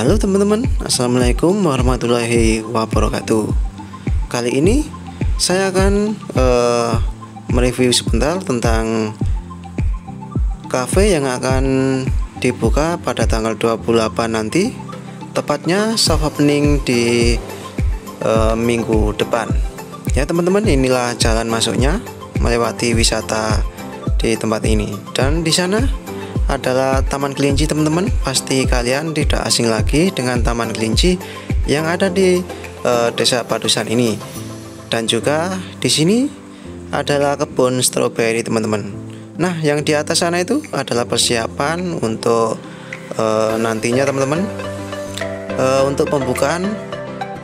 Halo teman-teman, Assalamualaikum warahmatullahi wabarakatuh. Kali ini saya akan uh, mereview sebentar tentang cafe yang akan dibuka pada tanggal 28 nanti Tepatnya soft opening di uh, minggu depan. Ya teman-teman inilah jalan masuknya melewati wisata di tempat ini. Dan di sana adalah Taman Kelinci teman-teman. Pasti kalian tidak asing lagi dengan Taman Kelinci yang ada di uh, Desa Padusan ini. Dan juga di sini adalah kebun stroberi teman-teman. Nah yang di atas sana itu adalah persiapan untuk uh, nantinya teman-teman uh, untuk pembukaan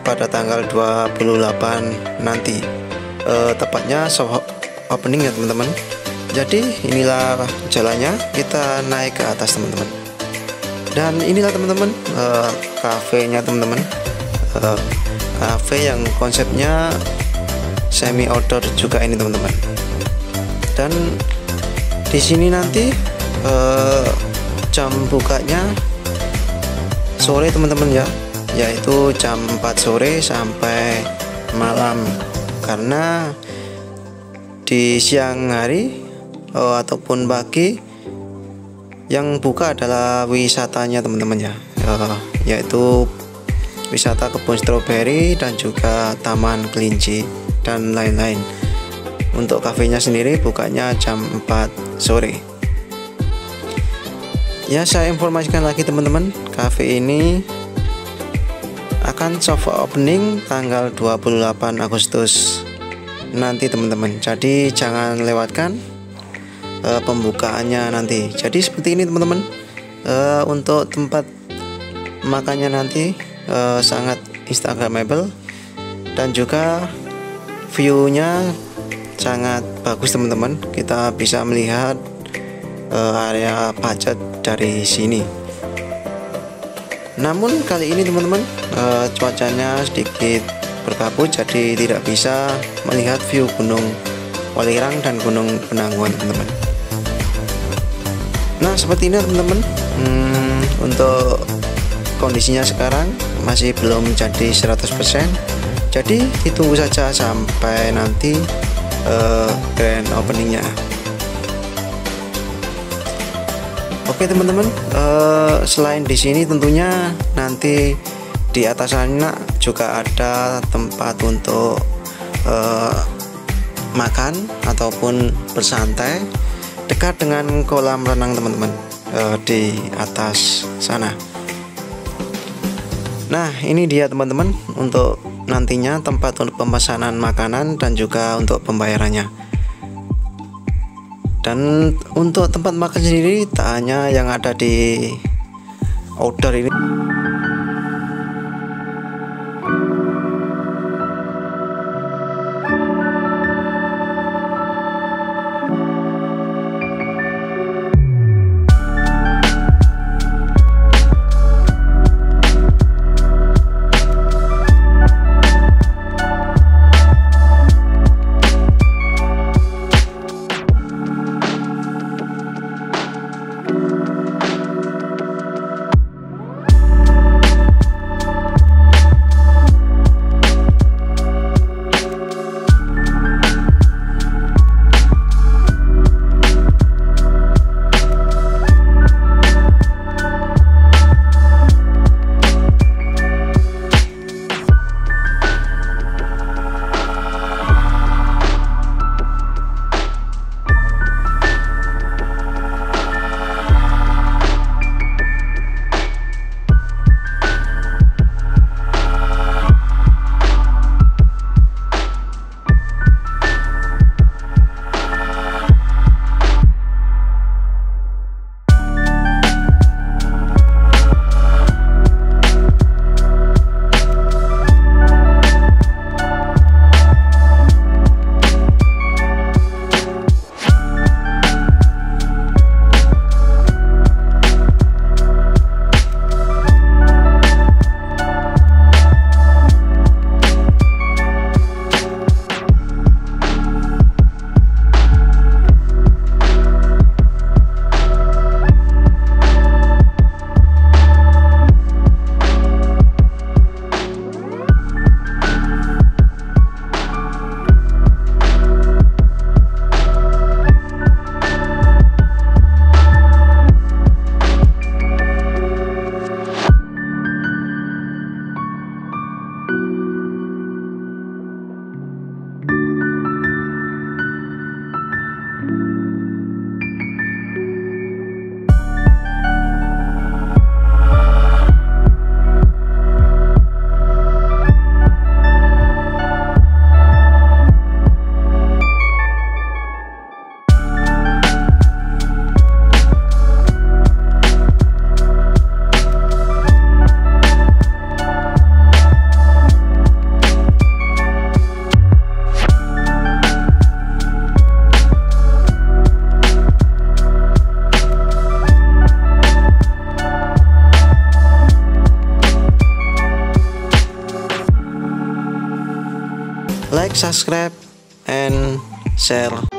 pada tanggal 28 nanti. Uh, tepatnya soft opening ya teman-teman jadi inilah jalannya. Kita naik ke atas teman-teman. Dan inilah teman-teman uh, kafenya teman-teman. Uh, yang konsepnya semi outdoor juga ini teman-teman. Dan di sini nanti uh, jam bukanya sore teman-teman ya. Yaitu jam 4 sore sampai malam. Karena di siang hari uh, ataupun pagi yang buka adalah wisatanya teman-teman ya. Uh, yaitu wisata kebun stroberi dan juga taman kelinci dan lain-lain. Untuk kafenya sendiri bukanya jam 4 sore. Ya saya informasikan lagi teman-teman. Cafe ini akan soft opening tanggal 28 Agustus nanti teman-teman. Jadi jangan lewatkan uh, pembukaannya nanti. Jadi seperti ini teman-teman. Uh, untuk tempat makannya nanti uh, sangat instagramable. Dan juga viewnya sangat bagus teman-teman. Kita bisa melihat uh, area pajak dari sini. Namun kali ini teman-teman uh, cuacanya sedikit berkabut jadi tidak bisa melihat view gunung Walirang dan gunung Penanggungan teman-teman nah seperti ini teman-teman. Hmm, untuk kondisinya sekarang masih belum jadi 100% jadi ditunggu saja sampai nanti uh, grand openingnya. Oke teman-teman uh, selain di sini tentunya nanti di atas sana juga ada tempat untuk uh, makan ataupun bersantai dekat dengan kolam renang teman-teman uh, di atas sana. Nah, ini dia teman-teman untuk nantinya tempat untuk pemesanan makanan dan juga untuk pembayarannya. Dan untuk tempat makan sendiri tak hanya yang ada di outdoor ini. Subscribe, and share.